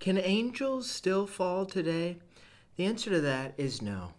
Can angels still fall today? The answer to that is no.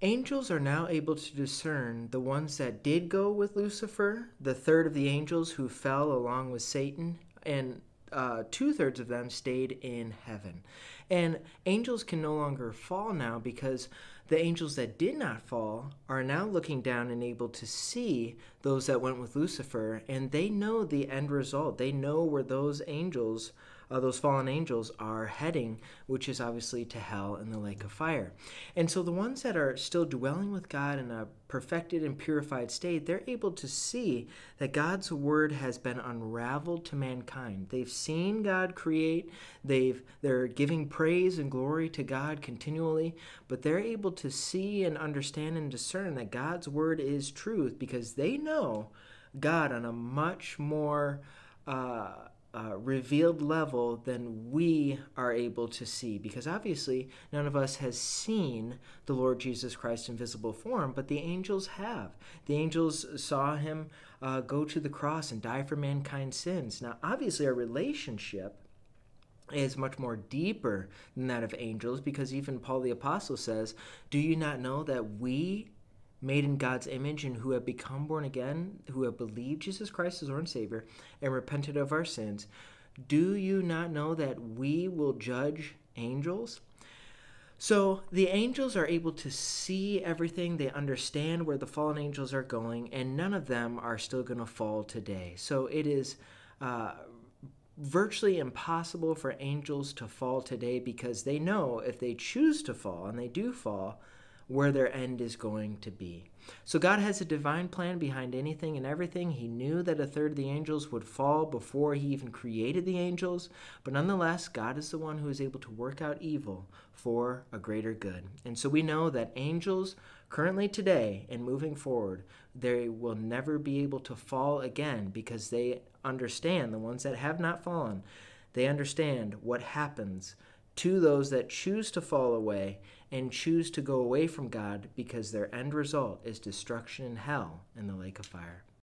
Angels are now able to discern the ones that did go with Lucifer, the third of the angels who fell along with Satan, and uh, two thirds of them stayed in heaven. And angels can no longer fall now because the angels that did not fall are now looking down and able to see those that went with Lucifer, and they know the end result. They know where those angels uh, those fallen angels are heading, which is obviously to hell and the lake of fire. And so the ones that are still dwelling with God in a perfected and purified state, they're able to see that God's word has been unraveled to mankind. They've seen God create, they've they're giving praise and glory to God continually, but they're able to see and understand and discern that God's word is truth because they know God on a much more uh, uh, revealed level than we are able to see. Because obviously, none of us has seen the Lord Jesus Christ in visible form, but the angels have. The angels saw him uh, go to the cross and die for mankind's sins. Now, obviously, our relationship is much more deeper than that of angels because even Paul the Apostle says, Do you not know that we made in God's image and who have become born again, who have believed Jesus Christ as and Savior, and repented of our sins, do you not know that we will judge angels? So the angels are able to see everything, they understand where the fallen angels are going, and none of them are still going to fall today. So it is. Uh, virtually impossible for angels to fall today because they know if they choose to fall and they do fall, where their end is going to be. So God has a divine plan behind anything and everything. He knew that a third of the angels would fall before he even created the angels, but nonetheless, God is the one who is able to work out evil for a greater good. And so we know that angels currently today and moving forward, they will never be able to fall again because they understand, the ones that have not fallen, they understand what happens to those that choose to fall away and choose to go away from God because their end result is destruction in hell in the lake of fire.